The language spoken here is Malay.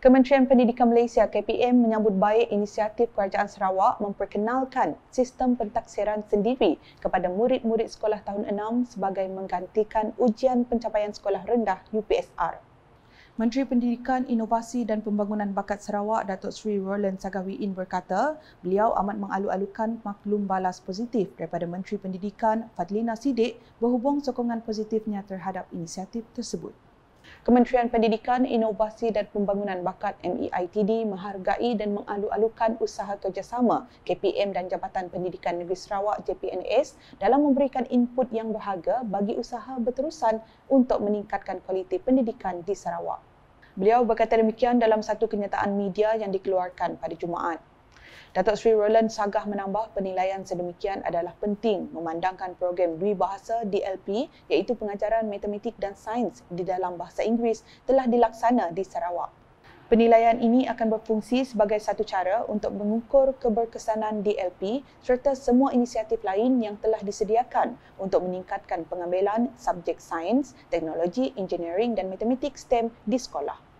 Kementerian Pendidikan Malaysia KPM menyambut baik inisiatif Kerajaan Sarawak memperkenalkan sistem pentaksiran sendiri kepada murid-murid sekolah tahun 6 sebagai menggantikan ujian pencapaian sekolah rendah UPSR. Menteri Pendidikan, Inovasi dan Pembangunan Bakat Sarawak Datuk Seri Roland Sagawiin berkata, beliau amat mengalu-alukan maklum balas positif daripada Menteri Pendidikan Fadlina Sidik berhubung sokongan positifnya terhadap inisiatif tersebut. Kementerian Pendidikan, Inovasi dan Pembangunan Bakat MEITD menghargai dan mengalu-alukan usaha kerjasama KPM dan Jabatan Pendidikan Negeri Sarawak JPNS dalam memberikan input yang berharga bagi usaha berterusan untuk meningkatkan kualiti pendidikan di Sarawak. Beliau berkata demikian dalam satu kenyataan media yang dikeluarkan pada Jumaat. Datuk Seri Roland Sagah menambah penilaian sedemikian adalah penting memandangkan program dui bahasa DLP iaitu pengajaran matematik dan sains di dalam bahasa Inggeris telah dilaksana di Sarawak. Penilaian ini akan berfungsi sebagai satu cara untuk mengukur keberkesanan DLP serta semua inisiatif lain yang telah disediakan untuk meningkatkan pengambilan subjek sains, teknologi, engineering dan matematik STEM di sekolah.